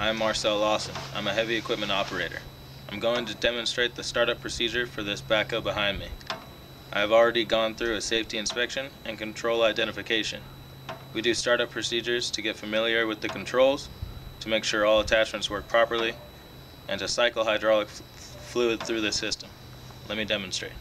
I'm Marcial Lawson. I'm a heavy equipment operator. I'm going to demonstrate the startup procedure for this backhoe behind me. I have already gone through a safety inspection and control identification. We do startup procedures to get familiar with the controls, to make sure all attachments work properly, and to cycle hydraulic fluid through the system. Let me demonstrate.